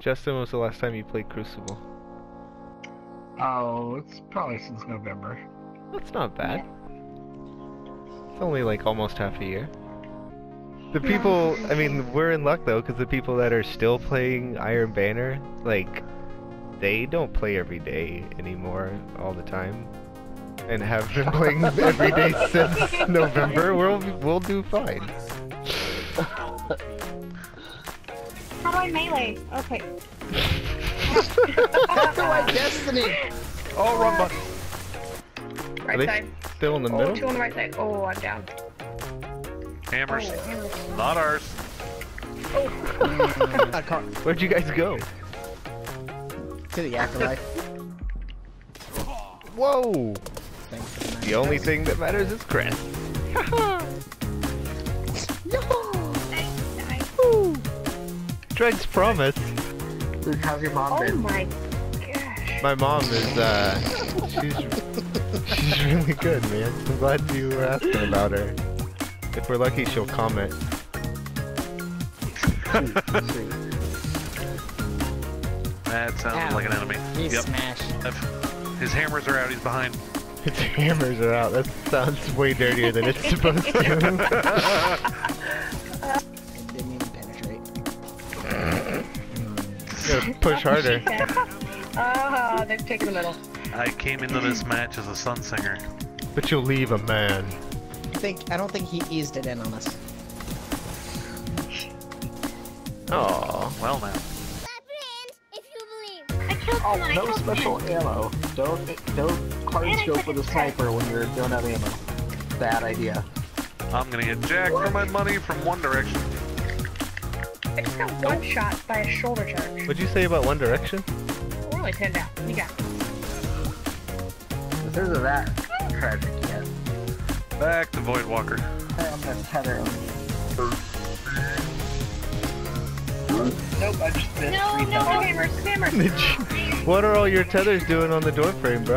Justin, when was the last time you played Crucible? Oh, it's probably since November. That's not bad. It's only like almost half a year. The people, I mean, we're in luck though, because the people that are still playing Iron Banner, like, they don't play every day anymore, all the time, and have been playing every day since November. We'll we'll do fine. How do I melee? Okay. How do I destiny. Oh, wrong button. Are Right they side. still in the Oh, middle? two on the right side. Oh, I'm down. Hammers. Oh, hammers. Not ours. Oh. I can't. Where'd you guys go? To the afterlife. Whoa! Thanks for the The only thing that matters is crest. Dreg's promise. Luke, how's your mom Oh been? my gosh. My mom is, uh, she's, she's really good, man. I'm glad you were asking about her. If we're lucky, she'll comment. That sounds Ow. like an enemy. He's yep. smashed. I've- His hammers are out. He's behind. His hammers are out. That sounds way dirtier than it's supposed to. Gotta push harder. Ah, they're taking the middle. I came into this match as a Sunsinger. But you'll leave a man. I think I don't think he eased it in on us. Oh, Well now. if you believe. I killed Oh, no special someone. ammo. Don't don't hard scope with a sniper when you're don't have ammo. Bad idea. I'm gonna get jacked for my money from One Direction. I just got one shot by a shoulder charge. What'd you say about One Direction? We're only 10 down. You got it. If there's a that tragic yet. Back to Voidwalker. I'm gonna tether him. Nope, I just missed No, three no, times. hammers, hammers. Did you- what are all your tethers doing on the door frame, bro?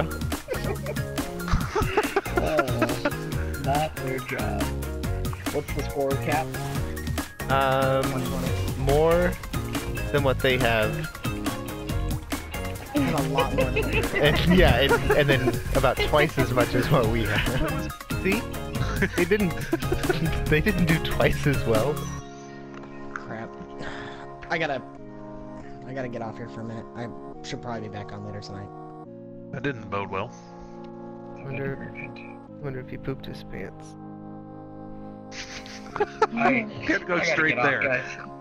Uh, not their job. What's the score cap? Um, more than what they have. And a lot more than. And yeah, and, and then about twice as much as what we have. See? They didn't they didn't do twice as well. Crap. I gotta. I gotta get off here for a minute. I should probably be back on later tonight. That didn't bode well. Wonder wonder if he pooped his pants. I, Can't go I straight get off, there. guys.